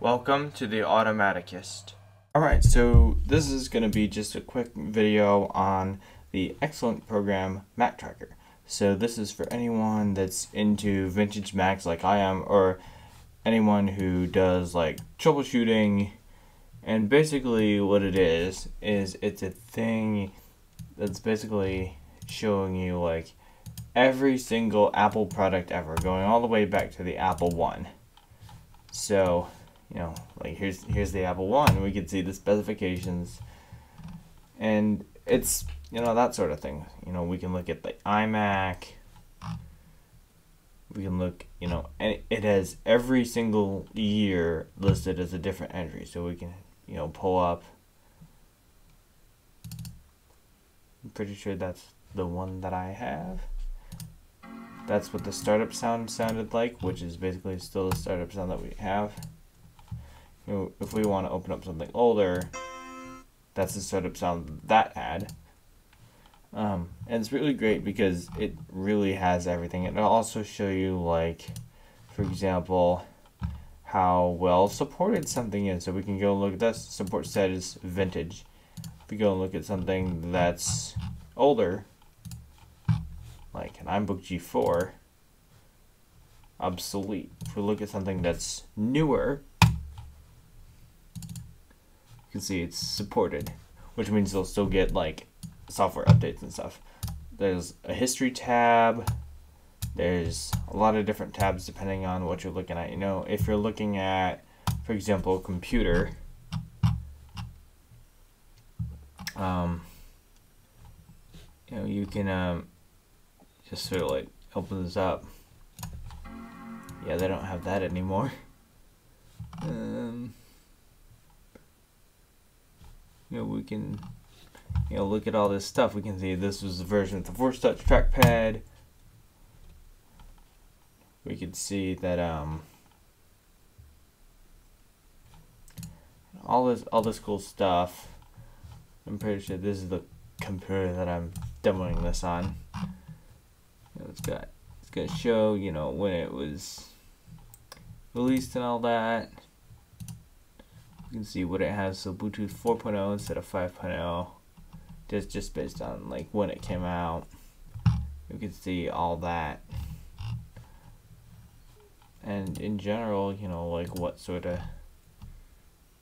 Welcome to the Automaticist. Alright, so this is going to be just a quick video on the excellent program Mactracker. So this is for anyone that's into vintage Macs like I am, or anyone who does like troubleshooting. And basically what it is, is it's a thing that's basically showing you like every single Apple product ever, going all the way back to the Apple One. So you know, like here's here's the Apple One. We can see the specifications, and it's you know that sort of thing. You know, we can look at the iMac. We can look, you know, and it has every single year listed as a different entry, so we can, you know, pull up. I'm pretty sure that's the one that I have. That's what the startup sound sounded like, which is basically still the startup sound that we have if we want to open up something older, that's the setup sound that had. Um, and it's really great because it really has everything. And It'll also show you, like, for example, how well supported something is. So we can go look at this. Support status vintage. If we go and look at something that's older, like an iMac G4, obsolete. If we look at something that's newer, you can see it's supported, which means they'll still get like software updates and stuff. There's a history tab. There's a lot of different tabs depending on what you're looking at. You know, if you're looking at, for example, computer, um, you know, you can um, just sort of like open this up. Yeah, they don't have that anymore. Um, you know, we can, you know, look at all this stuff. We can see this was the version of the Force Touch trackpad. We could see that um, all this all this cool stuff. I'm pretty sure this is the computer that I'm demoing this on. You know, it's got it's gonna show you know when it was released and all that you can see what it has. So Bluetooth 4.0 instead of 5.0 just just based on like when it came out. You can see all that. And in general you know like what sort of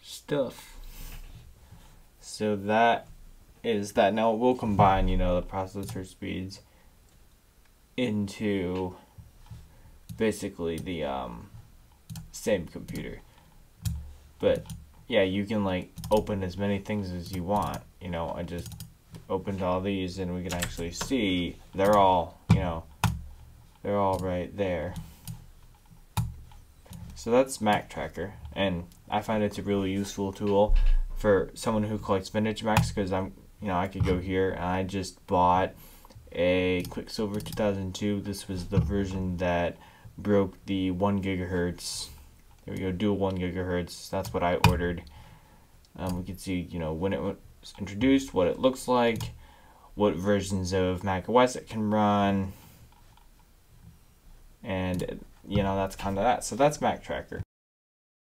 stuff. So that is that. Now it will combine you know the processor speeds into basically the um, same computer. But yeah, you can like open as many things as you want. You know, I just opened all these and we can actually see they're all, you know, they're all right there. So that's Mactracker, and I find it's a really useful tool for someone who collects vintage Macs because I'm, you know, I could go here and I just bought a Quicksilver 2002. This was the version that broke the one gigahertz here we go, dual 1 gigahertz. That's what I ordered. Um, we can see, you know, when it was introduced, what it looks like, what versions of Mac OS it can run, and, you know, that's kind of that. So that's Mactracker.